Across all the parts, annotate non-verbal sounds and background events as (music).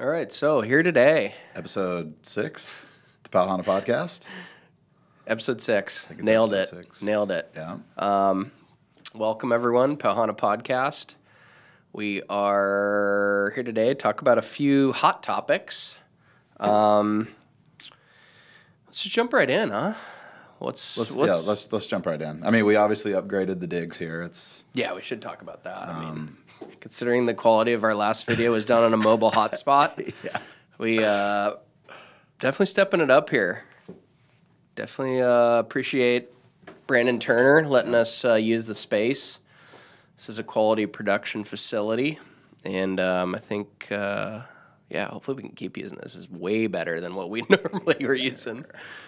All right, so here today, Episode six, the Pau Hana podcast. episode six. Nailed it. six. Nailed it. Yeah. Welcome everyone, Pau Hana Podcast. We are here today to talk about a few hot topics. Um, let's just jump right in, huh? What's Let's, what's yeah, let's let's jump right in. I mean, we obviously upgraded the digs here. It's Yeah, we should talk about that. I mean, Um, considering the quality of our last video was done on a mobile (laughs) hotspot, yeah, we uh, definitely stepping it up here. Definitely uh, appreciate Brandon Turner letting us uh, use the space. This is a quality production facility, and um, I think, uh, yeah, hopefully we can keep using this. Is way better than what we (laughs) normally were using.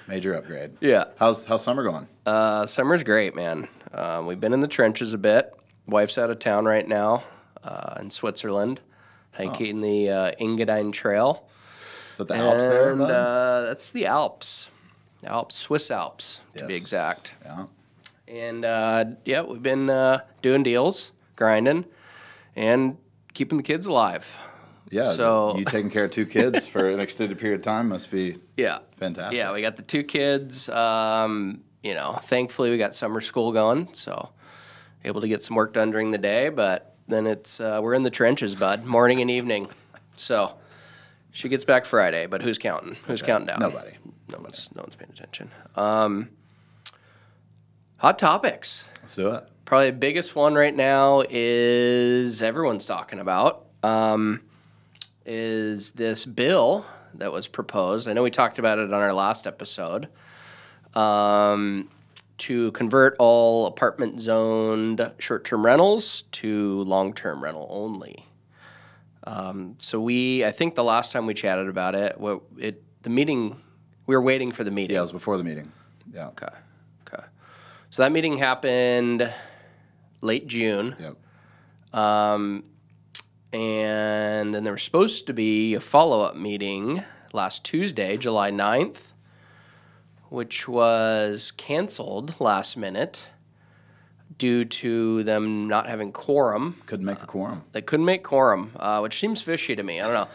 major upgrade. Yeah. How's how's summer going? Uh, summer's great, man. Um, we've been in the trenches a bit. Wife's out of town right now uh, in Switzerland, hiking the uh, Engadine Trail. Is that the Alps there, and bud? uh, that's the Alps, Alps, Swiss Alps to be exact. Yeah. And uh, yeah, we've been uh, doing deals, grinding, and keeping the kids alive. Yeah. So- you taking care of two kids for an extended period of time must be (laughs) Yeah, fantastic. yeah, we got the two kids. Um, you know, thankfully we got summer school going, so able to get some work done during the day. But then it's uh, we're in the trenches, bud, morning and evening. So she gets back Friday, but who's counting? Who's counting down? Nobody. No one's no one's paying attention. Um, hot topics. Let's do it. Probably the biggest one right now is everyone's talking about um, is this bill that was proposed. I know we talked about it on our last episode um, to convert all apartment zoned short term rentals to long term rental only. Um, so we, I think the last time we chatted about it, what it the meeting, we were waiting for the meeting. Yeah, it was before the meeting. Yeah. Okay. Okay. So that meeting happened late June. Yep. Um, and then there was supposed to be a follow up meeting last Tuesday, July 9th, which was canceled last minute due to them not having quorum. Couldn't make a quorum. They couldn't make quorum, uh, which seems fishy to me. I don't know.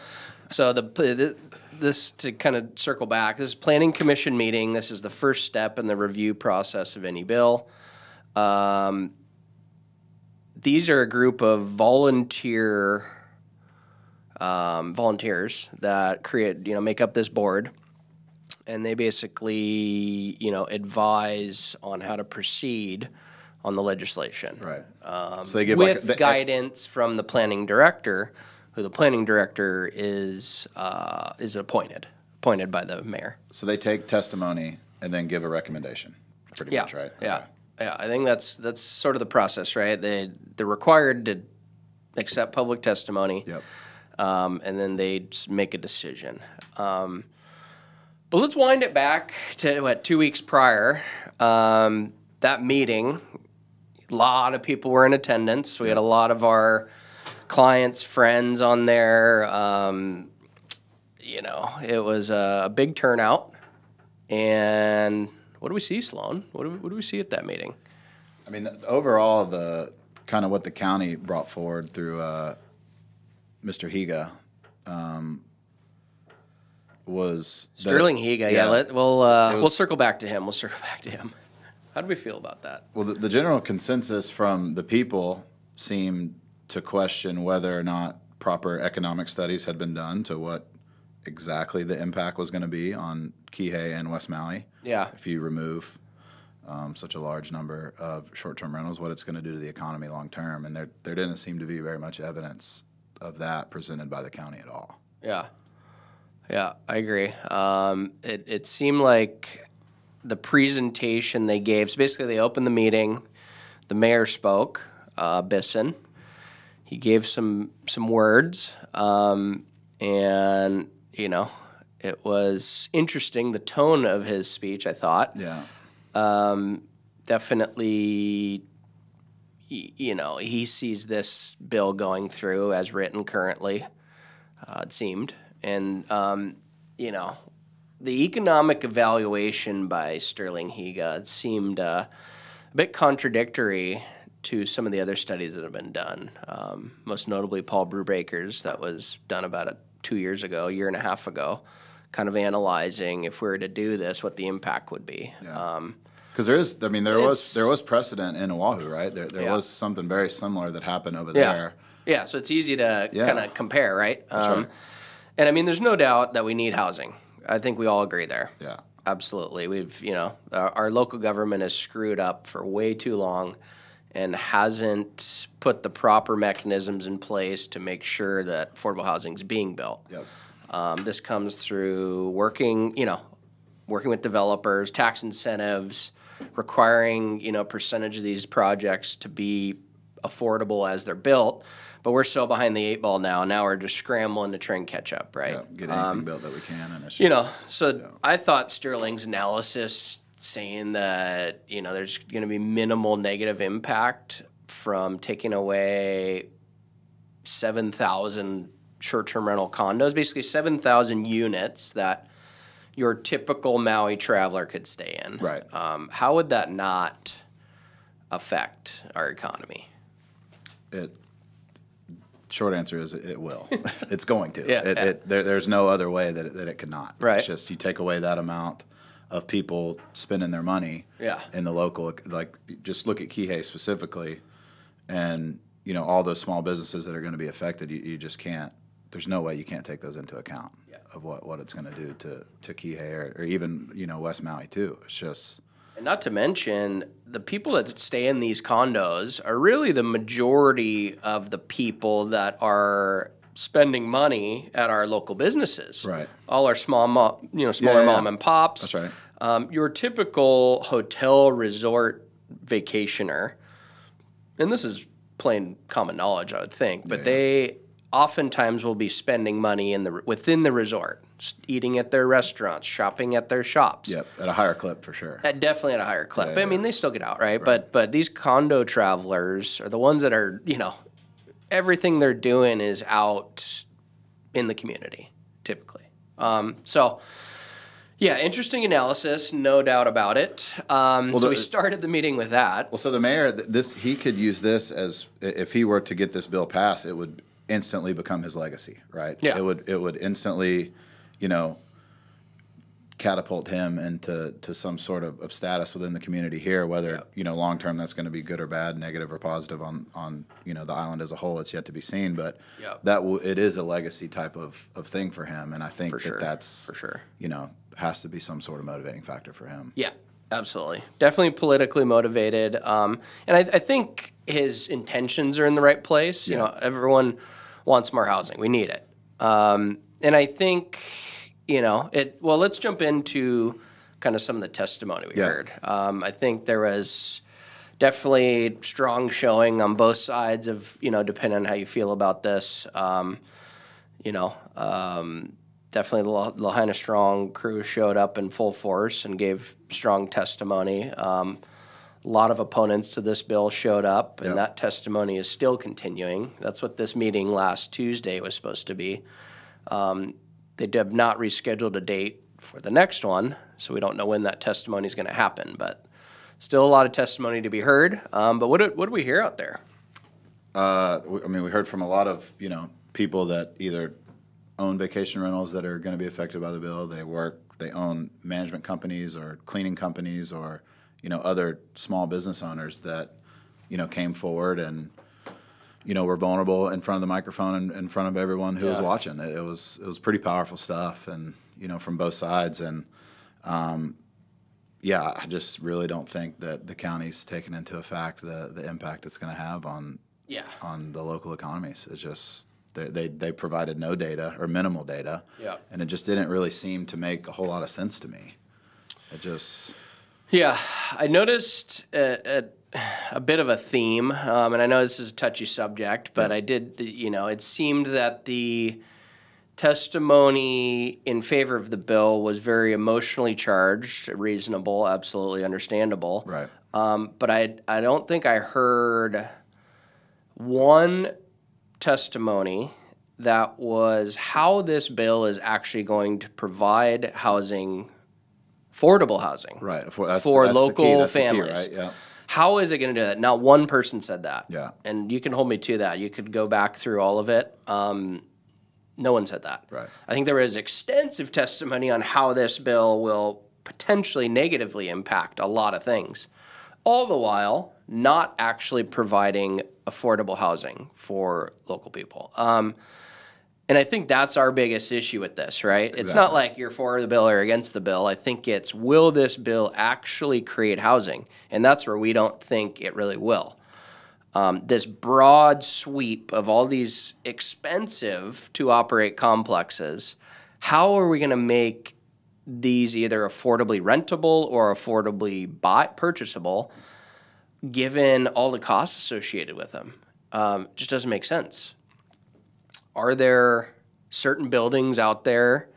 So the, the this to kind of circle back. This is planning commission meeting. This is the first step in the review process of any bill. Um, these are a group of volunteer um, volunteers that create, you know, make up this board, and they basically, you know, advise on how to proceed on the legislation Right. so they give with like a, they- guidance from the planning director, who the planning director is uh, is appointed appointed by the mayor. so they take testimony and then give a recommendation. Pretty Yeah, much, right? yeah, Okay. yeah. I think that's that's sort of the process, right? They they're required to accept public testimony, Yep. um, and then they make a decision. Um, but let's wind it back to what two weeks prior. Um, that meeting, a lot of people were in attendance. We had a lot of our clients, friends on there. Um, you know, it was a big turnout. And what do we see, Sloan? What do we, what do we see at that meeting? I mean, overall, the kind of what the county brought forward through uh, Mr. Higa um, was Sterling Higa, yeah. yeah. let, we'll uh, It we'll circle back to him. We'll circle (laughs) back to him. How do we feel about that? Well, the, the general consensus from the people seemed to question whether or not proper economic studies had been done to what exactly the impact was going to be on Kihei and West Maui. Yeah. If you remove um, such a large number of short-term rentals, what it's going to do to the economy long term, and there there didn't seem to be very much evidence of that presented by the county at all. Yeah, yeah, I agree. Um, it it seemed like the presentation they gave. So basically, they opened the meeting. The mayor spoke, uh, Bissen. He gave some some words, um, and you know, it was interesting. The tone of his speech, I thought, Yeah. um, definitely, y- you know, he sees this bill going through as written currently, uh, it seemed. And, um, you know, the economic evaluation by Sterling Higa seemed uh, a bit contradictory to some of the other studies that have been done. Um, most notably, Paul Brewbaker's that was done about uh two years ago, a year and a half ago, kind of analyzing if we were to do this, what the impact would be. Yeah. Um, Because there is, I mean, there was there was precedent in Oahu, right? There there Yeah. was something very similar that happened over Yeah. there. Yeah, so it's easy to Yeah. kind of compare, right? Um, right. And I mean, there's no doubt that we need housing. I think we all agree there. Yeah. Absolutely. We've, you know, our, our local government has screwed up for way too long and hasn't put the proper mechanisms in place to make sure that affordable housing is being built. Yep. Um, this comes through working, you know, working with developers, tax incentives, requiring, you know, percentage of these projects to be affordable as they're built. But we're so behind the eight ball now. Now we're just scrambling to try and catch up, right? Yeah. Get anything built that we can, and it's just, You know, so I thought Sterling's analysis saying that, you know, there's going to be minimal negative impact from taking away 7,000 short term rental condos, basically 7,000 units that your typical Maui traveler could stay in. Right. Um, how would that not affect our economy? it. Short answer is it will. (laughs) it's going to. Yeah, It, yeah. It, there, there's no other way that it, that it could not. Right. It's just you take away that amount of people spending their money. Yeah. In the local, like just look at Kihei specifically, and you know all those small businesses that are going to be affected. You, you just can't. There's no way you can't take those into account Yeah. of what, what it's going to do to to Kihei or, or even you know West Maui too. It's just And not to mention, the people that stay in these condos are really the majority of the people that are spending money at our local businesses. Right. All our small, mo- you know, smaller yeah, mom yeah. and pops. That's right. Um, your typical hotel resort vacationer, and this is plain common knowledge, I would think, but they oftentimes will be spending money in the within the resort, eating at their restaurants, shopping at their shops. yep at a higher clip for sure. At definitely at a higher clip. Yeah, I mean, yeah. they still get out, right? But but these condo travelers are the ones that are, you know, everything they're doing is out in the community, typically. Um, so, yeah, interesting analysis, no doubt about it. Um, so the- we started the meeting with that. Well, so the mayor, this he could use this as if he were to get this bill passed, it would instantly become his legacy, right? Yeah. It would it would instantly, you know, catapult him into to some sort of, of status within the community here. Whether Yeah. you know long term that's going to be good or bad, negative or positive on on you know the island as a whole, it's yet to be seen. But Yeah. that will it is a legacy type of, of thing for him, and I think For that sure, that's for sure. you know has to be some sort of motivating factor for him. Yeah, absolutely. Definitely politically motivated. Um, and I, I think his intentions are in the right place. You Yeah. know, everyone wants more housing. We need it. Um, and I think, you know, it. Well, let's jump into kind of some of the testimony we Yeah. heard. Um, I think there was definitely strong showing on both sides of, you know, depending on how you feel about this. Um, you know, um, definitely the La- Lahaina Strong crew showed up in full force and gave strong testimony. Um, a lot of opponents to this bill showed up, and Yep. that testimony is still continuing. That's what this meeting last Tuesday was supposed to be. Um, they have not rescheduled a date for the next one, so we don't know when that testimony is going to happen. But still a lot of testimony to be heard. Um, but what did, what we hear out there? Uh, I mean, we heard from a lot of you know people that either own vacation rentals that are going to be affected by the bill. They work, they own management companies or cleaning companies or you know other small business owners that you know came forward and you know were vulnerable in front of the microphone and in front of everyone who was watching. It, it was it was pretty powerful stuff, and you know from both sides and. Um, yeah, I just really don't think that the county's taken into effect the, the impact it's going to have on Yeah. on the local economies. It's just they, they they provided no data or minimal data, Yeah. and it just didn't really seem to make a whole lot of sense to me. It just Yeah, I noticed a, a, a bit of a theme, um, and I know this is a touchy subject, but I did, you know, it seemed that the testimony in favor of the bill was very emotionally charged, reasonable, absolutely understandable. right. Um, but I, I don't think I heard one testimony that was how this bill is actually going to provide housing, affordable housing Right. For, that's, for that's local the key, families. right? Yeah. How is it going to do that? Not one person said that. Yeah. And you can hold me to that. You could go back through all of it. Um, No one said that. Right. I think there is extensive testimony on how this bill will potentially negatively impact a lot of things, all the while not actually providing affordable housing for local people. Um, and I think that's our biggest issue with this, right? It's not like you're for the bill or against the bill. I think it's will this bill actually create housing? And that's where we don't think it really will. Um, this broad sweep of all these expensive to operate complexes, how are we going to make these either affordably rentable or affordably buy, purchasable, given all the costs associated with them? Um, just doesn't make sense are there certain buildings out there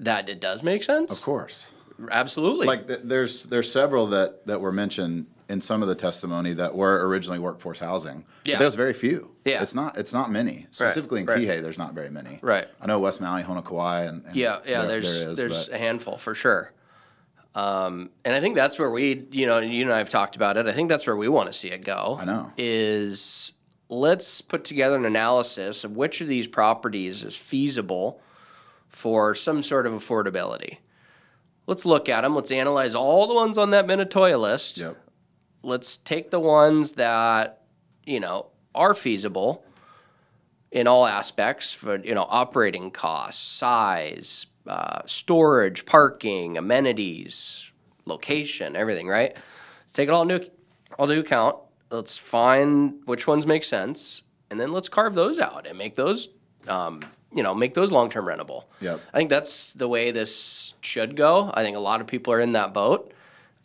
that it does make sense? Of course. Absolutely. Like th- there's there's several that that were mentioned in some of the testimony that were originally workforce housing. Yeah. But there's very few. Yeah. It's not it's not many. Specifically in right. Kihei, there's not very many. Right. I know West Maui, Honokowai, and, and yeah, yeah. there, there's there is, there's but a handful for sure. Um, and I think that's where we, you know, you and I have talked about it. I think that's where we want to see it go. I know. Is let's put together an analysis of which of these properties is feasible for some sort of affordability. Let's look at them. Let's analyze all the ones on that Minatoya list. Yep. let's take the ones that you know are feasible in all aspects for you know operating costs size uh, storage parking amenities location everything right let's take it all into all into account let's find which ones make sense and then let's carve those out and make those um, you know make those long-term rentable Yep. i think that's the way this should go i think a lot of people are in that boat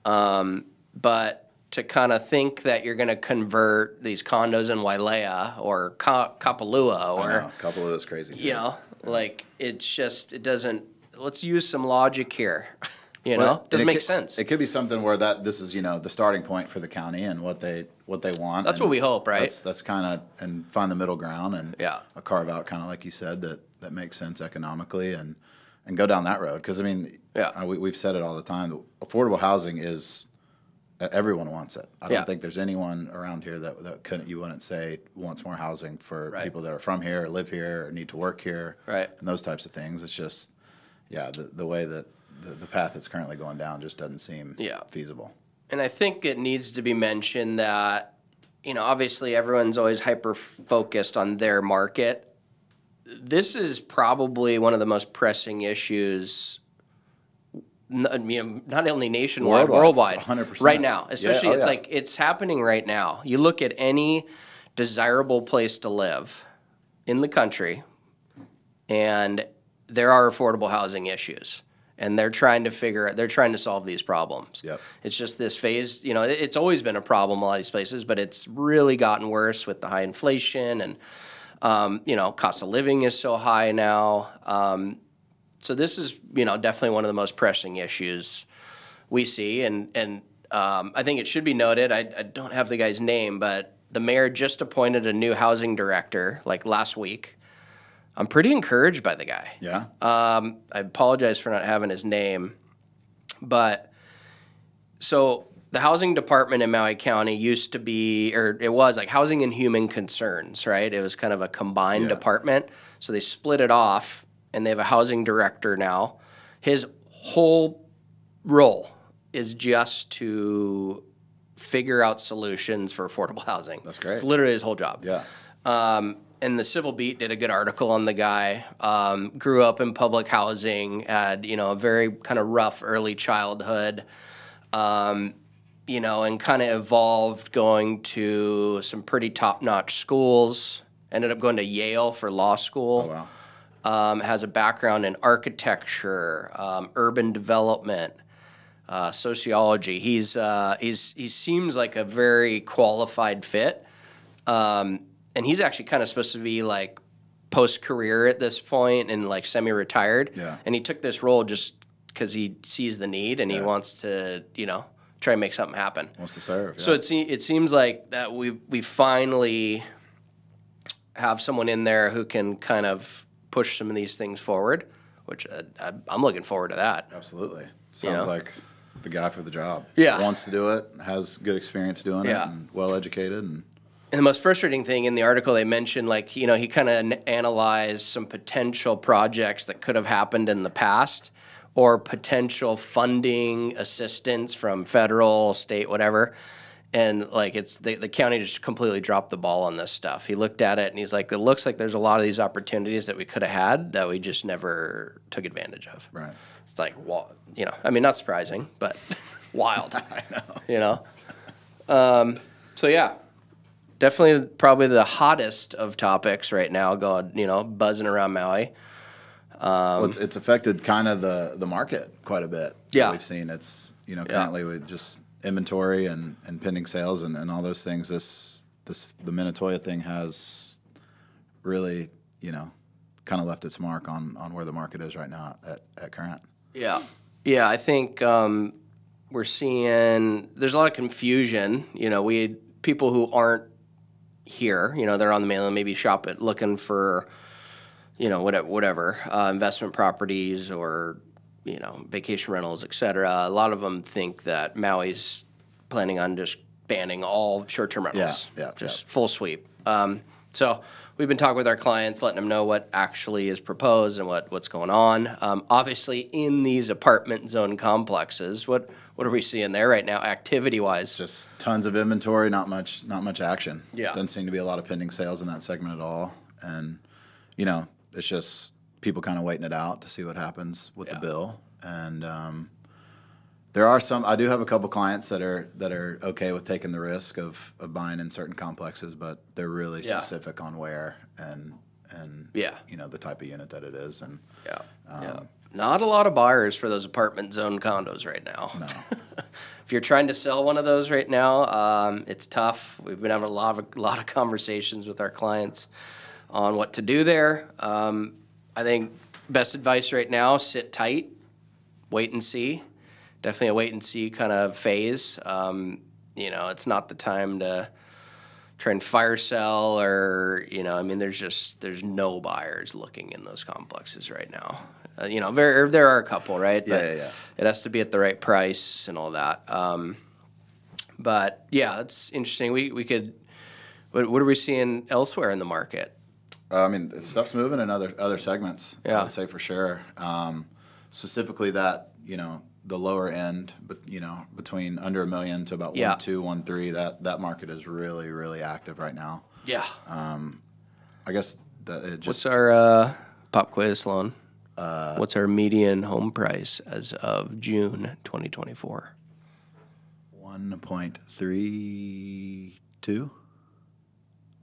um, but to kind of think that you're going to convert these condos in Wailea or Ka- Kapalua or know. A couple of those crazy. Too. you know, like it's just it doesn't. Let's use some logic here. (laughs) You Well, know, and doesn't it make could- sense. It could be something where that this is you know the starting point for the county and what they what they want. That's what we hope, right? That's, that's kind of and find the middle ground and Yeah. a carve out kind of like you said that that makes sense economically and and go down that road because I mean Yeah. we, we've said it all the time. Affordable housing is everyone wants it. I don't Yeah. think there's anyone around here that that couldn't you wouldn't say wants more housing for Right. people that are from here or live here or need to work here Right. and those types of things. It's just yeah the the way that the, the path that's currently going down just doesn't seem Yeah. feasible. and I think it needs to be mentioned that you know obviously everyone's always hyper focused on their market. This is probably one of the most pressing issues. n- I mean, not only nationwide, Worldwide, worldwide, 100%. right now. Yeah, Especially, oh it's yeah. like it's happening right now. You look at any desirable place to live in the country, and there are affordable housing issues, and they're trying to figure out, they're trying to solve these problems. Yep. It's just this phase, you know, it- it's always been a problem a lot of these places, but it's really gotten worse with the high inflation and, um, you know, cost of living is so high now. Um, so this is, you know, definitely one of the most pressing issues we see. And, and um, I think it should be noted, I, I don't have the guy's name, but the mayor just appointed a new housing director like last week. I'm pretty encouraged by the guy. Yeah. Um, I apologize for not having his name, but so the housing department in Maui County used to be, or it was like housing and human concerns, right? It was kind of a combined Yeah. department. So they split it off, and they have a housing director now. His whole role is just to figure out solutions for affordable housing. That's great. It's literally his whole job. yeah. Um, and the Civil Beat did a good article on the guy. Um, grew up in public housing, had you know a very kind of rough early childhood, um, you know, and kind of evolved going to some pretty top notch schools. Ended up going to Yale for law school. Oh, wow. Um, has a background in architecture, um, urban development, uh, sociology. He's uh, he's he seems like a very qualified fit, um, and he's actually kind of supposed to be like post career at this point and like semi retired. Yeah. And he took this role just because he sees the need and he wants to you know try and make something happen. Wants to serve. So it, se- it seems like that we we finally have someone in there who can kind of push some of these things forward, which uh, I, I'm looking forward to that. Absolutely. Sounds know? like the guy for the job. Yeah. Wants to do it, has good experience doing Yeah. it, and well educated, and And the most frustrating thing in the article, they mentioned like you know he kind of analyzed some potential projects that could have happened in the past, or potential funding assistance from federal, state, whatever. And like it's the, the county just completely dropped the ball on this stuff. He looked at it and he's like, it looks like there's a lot of these opportunities that we could have had that we just never took advantage of. Right. It's like, wa- you know, I mean, not surprising, but (laughs) wild. (laughs) I know. You know. Um, so yeah, definitely probably the hottest of topics right now, going you know buzzing around Maui. well, it's, it's affected kind of the, the market quite a bit. Yeah. We've seen it's, you know, Yeah. currently with just inventory and, and pending sales and, and all those things, this, this, the Minatoya thing has really, you know, kind of left its mark on, on where the market is right now at, at current. Yeah, yeah. I think um, we're seeing there's a lot of confusion. You know, we people who aren't here. You know, they're on the mainland, maybe shop it looking for, you know, whatever, whatever uh, investment properties or you know vacation rentals, et cetera. A lot of them think that Maui's planning on just banning all short-term rentals. yeah, yeah, just full sweep. Um, so we've been talking with our clients, letting them know what actually is proposed and what, what's going on. Um, obviously, in these apartment zone complexes, what what are we seeing there right now, activity wise? Just tons of inventory, not much, not much action. Yeah. Doesn't seem to be a lot of pending sales in that segment at all. And, you know, it's just people kind of waiting it out to see what happens with Yeah. the bill. And, um, there are some, I do have a couple clients that are, that are okay with taking the risk of, of buying in certain complexes, but they're really Yeah. specific on where and, and, Yeah. you know, the type of unit that it is. And, Yeah, yeah. Not a lot of buyers for those apartment zone condos right now. no, (laughs) if you're trying to sell one of those right now, um, it's tough. We've been having a lot of a lot of conversations with our clients on what to do there. Um, I think best advice right now: sit tight, wait and see. Definitely a wait and see kind of phase. Um, you know, it's not the time to try and fire sell or you know. I mean, there's just there's no buyers looking in those complexes right now. Uh, you know, there there are a couple, right? Yeah, yeah, yeah. It has to be at the right price and all that. Um, but yeah, it's interesting. We we could. What, what are we seeing elsewhere in the market? Uh, I mean, stuff's moving in other other segments. Yeah. I would say for sure. Um, specifically, that you know the lower end, but you know between under a million to about Yeah. one two, one three. That that market is really really active right now. Yeah. I guess that it just What's our uh, pop quiz, Sloan? Uh, What's our median home price as of June 2024? one point three two.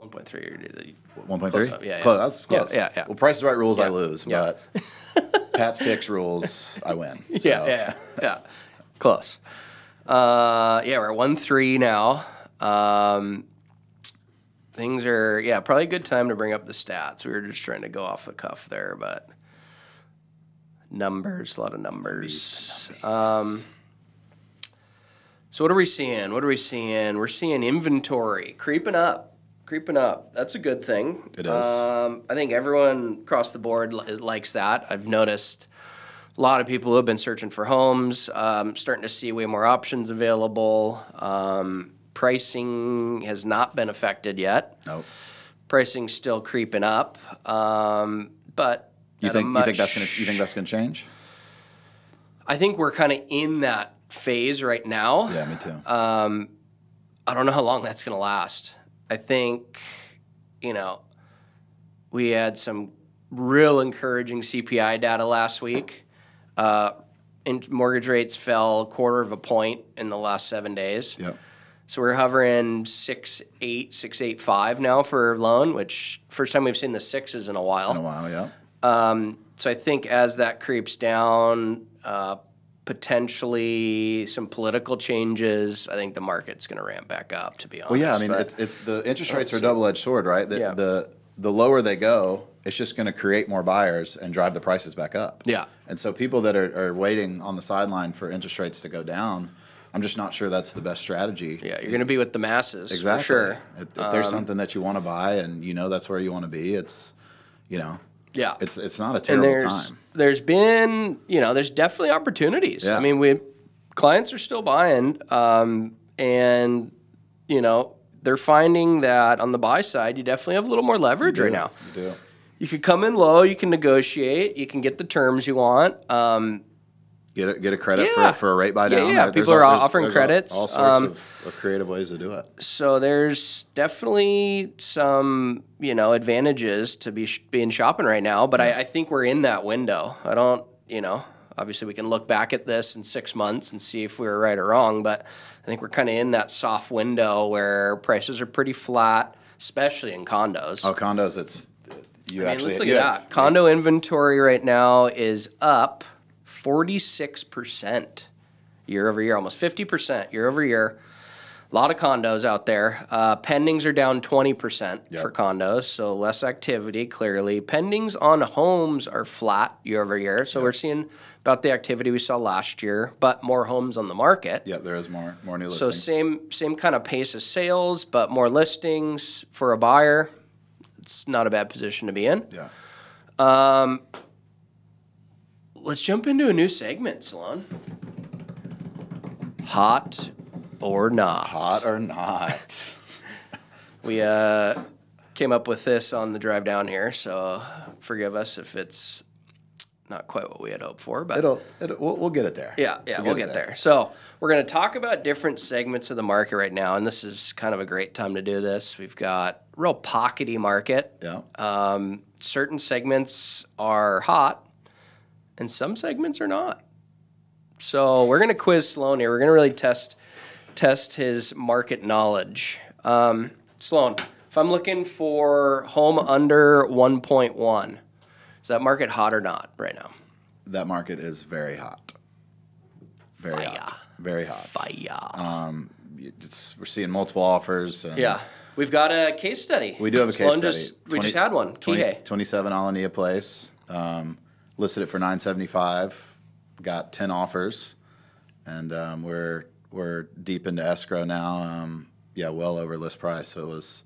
1.3 or did One point Close three. enough, yeah, yeah. Close. That's close. yeah, yeah. Well, Price is Right rules, I lose, Yeah. but (laughs) Pat's picks rules, I win. (laughs) Yeah, So, yeah, yeah. Close. Uh, yeah, we're at one three now. Um, things are yeah, probably a good time to bring up the stats. We were just trying to go off the cuff there, but numbers, a lot of numbers. Um, so what are we seeing? What are we seeing? We're seeing inventory creeping up, creeping up. That's a good thing. It is. Um, I think everyone across the board li- likes that. I've noticed a lot of people who have been searching for homes, um, starting to see way more options available. Um, pricing has not been affected yet. Nope. Pricing's still creeping up, um, but You think you think that's gonna you think that's gonna change? I think we're kind of in that phase right now. Yeah, me too. Uh, I don't know how long that's going to last. I think, you know, we had some real encouraging CPI data last week. Uh, in mortgage rates fell a quarter of a point in the last seven days. yep. So we're hovering six eight six eight five now for loan, which first time we've seen the sixes in a while. In a while, yeah. So I think as that creeps down, uh, potentially some political changes, I think the market's going to ramp back up. To be honest, Well, yeah, I mean, But- it's it's the interest rates are a double edged sword, right? The, Yeah. the the lower they go, it's just going to create more buyers and drive the prices back up. Yeah. And so people that are, are waiting on the sideline for interest rates to go down, I'm just not sure that's the best strategy. yeah, you're going to be with the masses Exactly. for sure. If, if there's something that you want to buy and you know that's where you want to be, it's you know, Yeah, it's it's not a terrible there's time. there's been you know there's definitely opportunities. Yeah. I mean, we clients are still buying, um, and you know they're finding that on the buy side, you definitely have a little more leverage right now. You do. You could come in low, you can negotiate, you can get the terms you want. Um, Get a, get a credit Yeah. for, for a rate buy Yeah, down. yeah, There- there's people are all- offering there's all- credits. All, sorts Um, of, of creative ways to do it. so there's definitely some you know advantages to be sh- being shopping right now, but I, I think we're in that window. I don't, you know, obviously we can look back at this in six months and see if we were right or wrong, but I think we're kind of in that soft window where prices are pretty flat, especially in condos. Oh, condos, it's you I mean, actually. let's look at have- that. Condo inventory right now is up 46% year over year, almost 50% year over year. A lot of condos out there. Uh, pendings are down 20% Yep. for condos, so less activity clearly. Pendings on homes are flat year over year, so we're seeing about the activity we saw last year, but more homes on the market. Yeah, there is more more new listings. So same same kind of pace of sales, but more listings for a buyer. It's not a bad position to be in. Yeah. Let's jump into a new segment, Sloan. Hot or not? Hot or not? (laughs) We uh, came up with this on the drive down here, so forgive us if it's not quite what we had hoped for, but It'll, it'll we'll, we'll get it there. Yeah, yeah, we'll, it get there. So we're going to talk about different segments of the market right now, and this is kind of a great time to do this. We've got real pockety market. Yeah. Um, certain segments are hot, and some segments are not. So we're going to quiz Sloan here. We're going to really test test his market knowledge. Um, Sloan, if I'm looking for home under 1.1, is that market hot or not right now? that market is very hot. Very Fire. hot. Very hot. Fire. It's, we're seeing multiple offers. And Yeah, we've got a case study. We do have a case study. Just, we just had one. 20 27 Alania Place. Um, listed it for 975. Got 10 offers. And um, we're we're deep into escrow now. Um, yeah, well over list price. So it was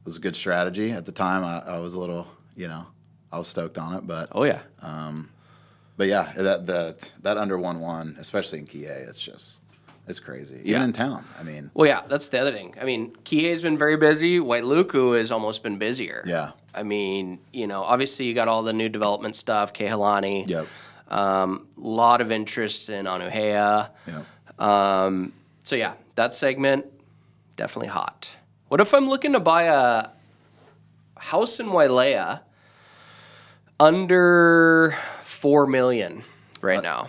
it was a good strategy at the time. I, I was a little, you know, I was stoked on it, but Oh yeah, but yeah, that that that under one one, especially in Kihei, it's just it's crazy. Even Yeah. in town, I mean, well yeah. That's the other thing. I mean, Kihei's been very busy. Wailuku has almost been busier. yeah, I mean, you know, obviously you got all the new development stuff, Kehalani. yep, Um, lot of interest in Anuhea. yep. Um, so yeah, that segment definitely hot. What if I'm looking to buy a house in Wailea under four million Uh, right now?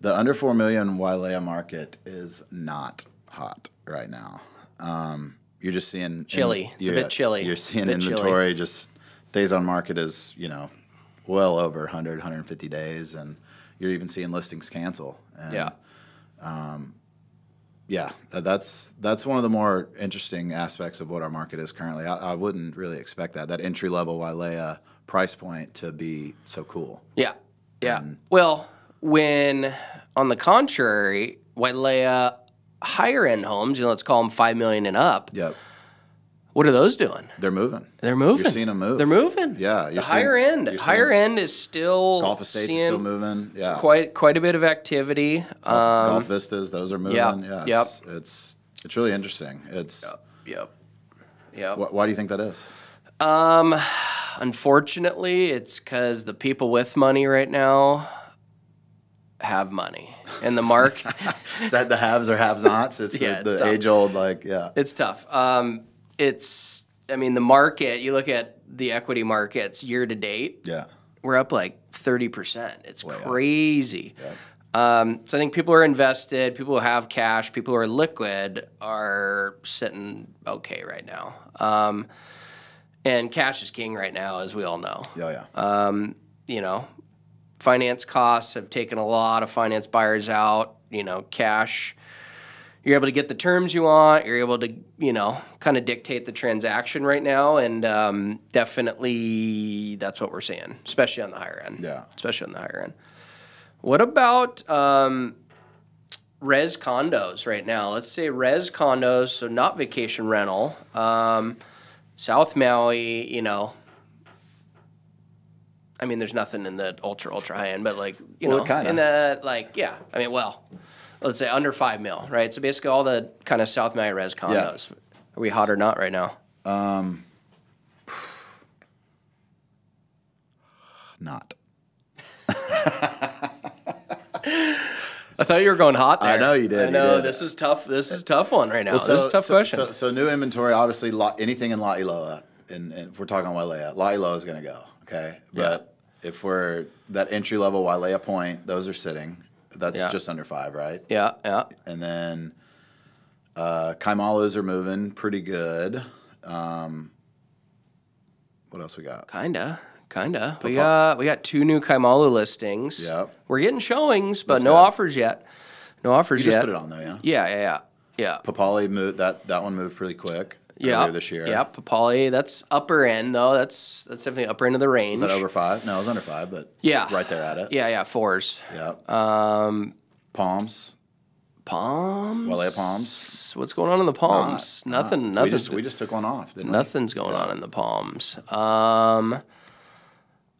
The under four million Wailea market is not hot right now. Um, you're just seeing Chilly. It's a bit chilly. You're seeing Bit chilly. inventory just days on market is you know well over 100, 150 days, and you're even seeing listings cancel. And Yeah. yeah, that's that's one of the more interesting aspects of what our market is currently. I, I wouldn't really expect that that entry level Wailea price point to be so cool. Yeah. Yeah. well, when on the contrary, Wailea higher end homes, you know, let's call them five million and up. Yep, What are those doing? they're moving. They're moving. You're seeing them move. They're moving. Yeah, The you're higher seeing- end, you're seeing higher end is still Golf estates is still moving. Yeah, quite quite a bit of activity. golf, Um, golf vistas, those are moving. yeah, Yeah, yep. it's, it's it's really interesting. It's yep. Yep. wh- why do you think that is? Um, (sighs) unfortunately, it's because the people with money right now have money, and the mark. (laughs) Is that the haves or have-nots? It's Yeah, the, the age-old like yeah. it's tough. Um, it's. I mean, the market. You look at the equity markets year to date. Yeah, We're up like thirty percent. It's Way crazy. Um, so I think people who are invested, people who have cash, people who are liquid are sitting okay right now. Um, and cash is king right now, as we all know. yeah, yeah. Um, you know, finance costs have taken a lot of finance buyers out. You know, cash, you're able to get the terms you want. You're able to, you know, kind of dictate the transaction right now. And um, definitely that's what we're seeing, especially on the higher end. Yeah. Especially on the higher end. What about um, res condos right now? Let's say res condos, so not vacation rental. Um, South Maui, you know, I mean, there's nothing in the ultra ultra high end, but like you Well, know, kinda. in the like yeah, I mean, well, let's say under five mil, right? So basically, all the kind of South Maui res condos. Yeah. Are we hot or not right now? Um, Not. I thought you were going hot there. I know you did, I know did. this is tough. This is a tough one right now. Well, this is a tough so, question. So, so new inventory, obviously, anything in La'iloa, and, and if we're talking Wailea, La La'iloa is going to go. Okay, but if we're that entry level Wailea Point, those are sitting. That's Yeah. just under five, right? yeah, yeah. And then uh, Kaimalas are moving pretty good. Um, what else we got? Kinda, kinda. We got we got two new Kaimalu listings. Yep. We're getting showings, but That's no good. offers yet. No offers You just put it on though, yeah. Yeah, yeah, yeah, yeah. Papali moved that that one moved pretty quick Yeah, earlier this year. Yeah, Papali. That's upper end though. That's that's definitely upper end of the range. Is that over five? No, it was under five, but Yeah. right there at it. Yeah, yeah, fours. Yeah. Um, Palms. palms. Wailea palms? What's going on in the palms? Not- nothing. not. Nothing. We just we just took one off, didn't nothing's going on in the palms. Um,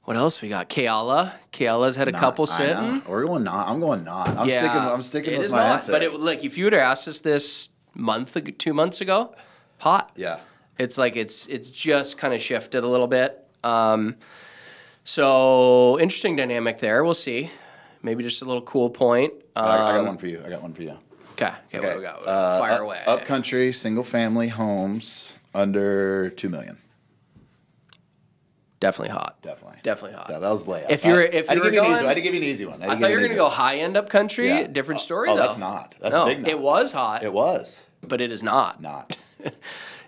what else we got? Keala. Keala's had a? Not- couple sitting. We're going not. I'm going not. I'm yeah, sticking. I'm sticking it with is my not, answer. But it, look, if you would have asked us this month, two months ago, hot. yeah. It's like it's it's just kind of shifted a little bit. Um, so interesting dynamic there. We'll see. Maybe just a little cool point. I, I Um, got one for you. I got one for you. okay, okay, what do we got? Uh, Fire up, away. Upcountry single family homes under two million. Definitely hot. Definitely. Definitely hot. That, that was layup. If you're, if I you had to were give you an easy going- one. I had to give you an easy one. I thought you were gonna go high end up country. Yeah. Different Oh, story oh, though. that's not. That's no, big not. it was hot, It was but it is not. not. (laughs)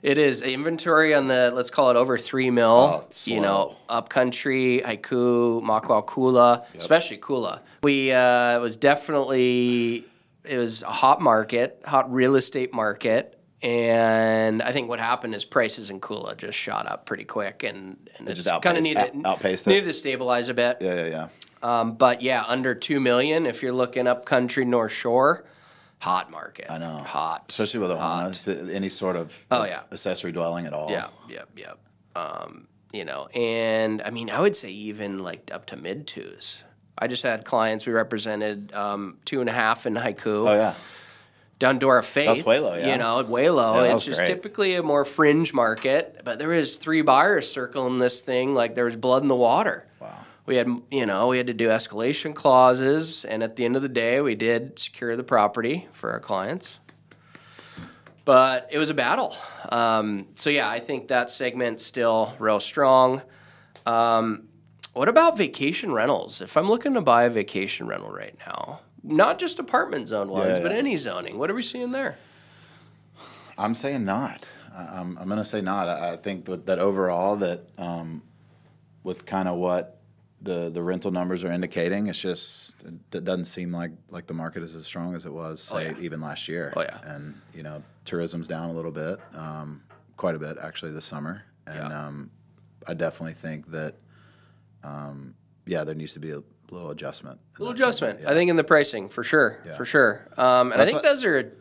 It is inventory on the let's call it over three mil. Oh, you know, upcountry, haiku, Makawao, kula, especially kula. We uh, it was definitely it was a hot market, hot real estate market. And I think what happened is prices in Kula just shot up pretty quick, and, and It it's just kind of needed out- outpaced it? needed to stabilize a bit. Yeah, yeah, yeah. Um, but yeah, under two million if you're looking up country North Shore, hot market. I know. hot, Especially with a if it- any sort of Oh, yeah. accessory dwelling at all. Yeah, yep, yep. Um, you know, and I mean, I would say even like up to mid twos. I just had clients we represented um, two and a half in haiku. Oh yeah. Down Dora Faith. That's Waylo, yeah. You know, Waylo. Yeah, it's just great. typically a more fringe market, but there was three buyers circling this thing like there was blood in the water. We had, you know, we had to do escalation clauses, and at the end of the day, we did secure the property for our clients. But it was a battle. Um, so yeah, I think that segment's still real strong. Um, what about vacation rentals? If I'm looking to buy a vacation rental right now, not just apartment zone ones, Yeah, but any zoning, what are we seeing there? I'm saying not. I'm, I'm going to say not. I, I think that, that overall that um, with kind of what the, the rental numbers are indicating, it's just it doesn't seem like like the market is as strong as it was say yeah. even last year. Oh, yeah. And you know tourism's down a little bit, um, quite a bit actually this summer, and Yeah. um, I definitely think that um, yeah there needs to be a little adjustment. A little adjustment, yeah. I think, in the pricing for sure, for sure. Um, and I think what- those are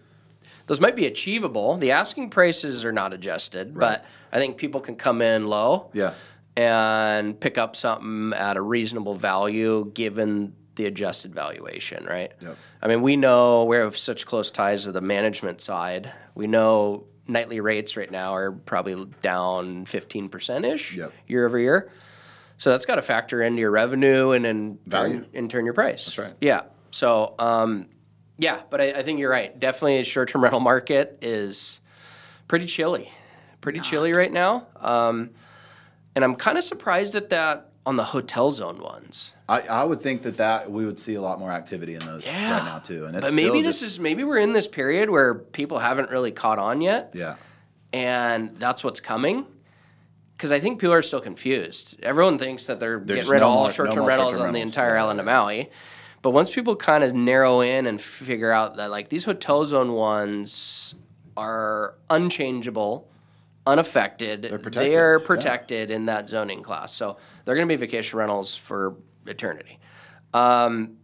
those might be achievable. The asking prices are not adjusted, but I think people can come in low Yeah. And pick up something at a reasonable value given the adjusted valuation, right? Yep. I mean, we know we have such close ties to the management side. We know nightly rates right now are probably down 15% ish Yep. year over year. So that's got to factor into your revenue and in Value. turn, in turn your price. That's right. Yeah. So, um, yeah, but I, I think you're right. Definitely, the short-term (laughs) rental market is pretty chilly, pretty chilly right now. Um, and I'm kind of surprised at that on the hotel zone ones. I, I would think that that we would see a lot more activity in those Yeah. right now too, and it's But maybe this just- is maybe we're in this period where people haven't really caught on yet, yeah. and that's what's coming. Because I think people are still confused. Everyone thinks that they're, getting just rid of all more- no short-term more rentals short-term on the entire Yeah, island of. Maui. But once people kind of narrow in and figure out that like these hotel zone ones are unchangeable, unaffected, They're protected, they are yeah. in that zoning class. So they're going to be vacation rentals for eternity. Um,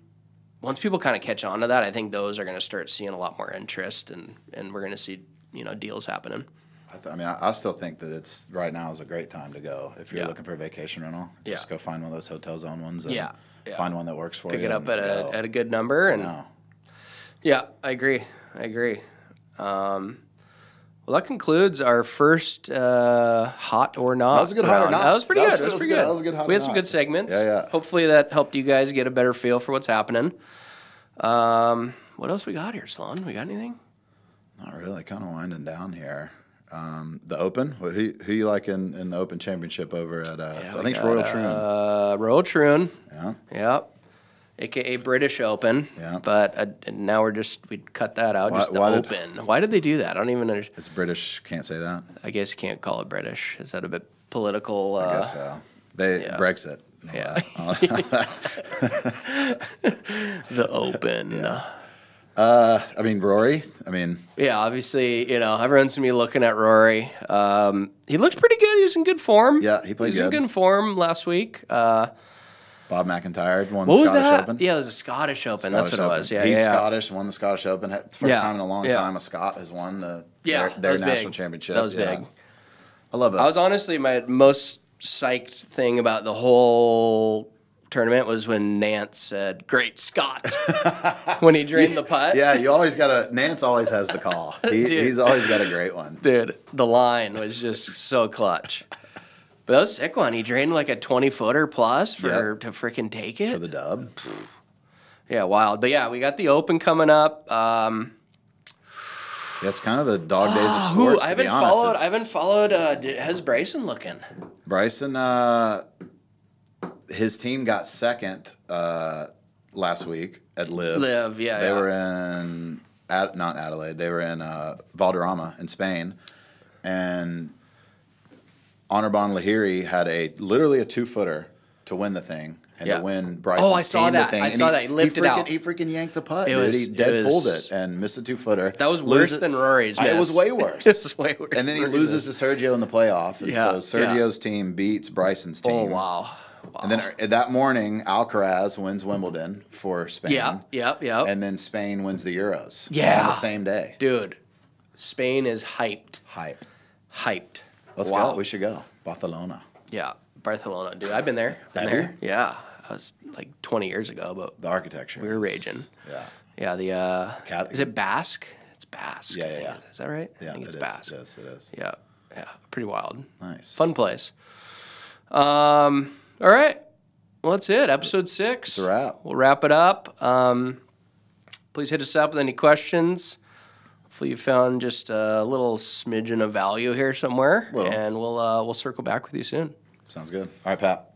once people kind of catch on to that, I think those are going to start seeing a lot more interest, and and we're going to see you know deals happening. I, th- I mean, I, I still think that it's right now is a great time to go if you're Yeah. looking for a vacation rental. Just Yeah. go find one of those hotel zone ones. And Yeah, yeah. Find one that works for Pick you. Pick it up at a at a good number, and No. yeah, I agree. I agree. Um, Well, that concludes our first uh, hot or not. That was a good hot or not. That was pretty That good. was- That was pretty good. good. That was a good hot We had some not. good segments. Yeah, yeah. Hopefully that helped you guys get a better feel for what's happening. Um, what else we got here, Sloan? We got anything? Not really. Kind of winding down here. Um, the Open. Who who you like in, in the Open Championship over at? Uh, Yeah, I think it's got, Royal Troon. Uh, Royal Troon. Yeah. Yep. AKA British Open. Yeah. But uh, now we're just we cut that out. Why- just the why did- Open. Why did they do that? I don't even. Under, It's British. Can't say that. I guess you can't call it British. Is that a bit political? Uh, I guess so. They yeah. Brexit. and all Yeah. that. (laughs) (laughs) the Open. Yeah. Uh, I mean Rory. I mean Yeah, obviously, you know, everyone's gonna be looking at Rory. Um, he looked pretty good. He was in good form. Yeah, he played was in good. good form last week. Uh, Bob MacIntyre won what the was Scottish that? Open. Yeah, it was a Scottish Open. That's what Scottish it was. Yeah, He's yeah. Scottish. Won the Scottish Open. It's the first Yeah, time in a long yeah. time a Scot has won the Yeah, their, their national big. championship. That was big. I love it. I was honestly my most psyched thing about the whole tournament was when Nantz said, "Great Scott," (laughs) when he drained the putt. yeah, you always got a Nantz always has the call. He, (laughs) he's always got a great one. Dude, the line was just so clutch. But that was a sick one. He drained like a twenty footer plus for Yep. to freaking take it. For the dub. yeah, wild. But yeah, we got the Open coming up. Um, Yeah, it's kind of the dog days of who sports. I to be haven't followed. I haven't followed. Uh, how's Bryson looking? Bryson, uh, his team got second uh, last week at LIV. LIV, yeah, They yeah. were in Ad, not Adelaide. They were in uh, Valderrama in Spain, and Anirban Lahiri had a literally a two footer to win the thing. And Yeah. to win Bryson's Oh, I saw that. the thing. I saw he, that. He lifted freaking, out. He freaking yanked the putt. It dude. was- he it dead pulled it and missed a two footer. That was worse than Rory's. It was way (laughs) worse. it was way worse. and then he loses to Sergio in the playoff, and Yeah, so yeah. Sergio's team beats Bryson's team. Oh wow. wow. And then uh, that morning, Alcaraz wins Wimbledon for Spain. yeah, yeah, yeah. And then Spain wins the Euros. Yeah. On the same day. Dude, Spain is hyped. Hype. Hyped. Let's wow. go. We should go. Barcelona. Yeah, Barcelona, dude. I've been there. (laughs) Been you? there. Yeah, I was like 20 years ago, but The architecture. We were raging. Yeah. yeah, the uh, Cat- is it Basque? It's Basque. Yeah, yeah, yeah. Is that right? Yeah, I think it it's is, Basque. It is. It is. Yeah, yeah, pretty wild. Nice. Fun place. Um, all right. Well, that's it. Episode six. It's a wrap. We'll wrap it up. Um, please hit us up with any questions. Hopefully, you found just a little smidgen of value here somewhere, Little. and we'll uh, we'll circle back with you soon. Sounds good. All right, Pat.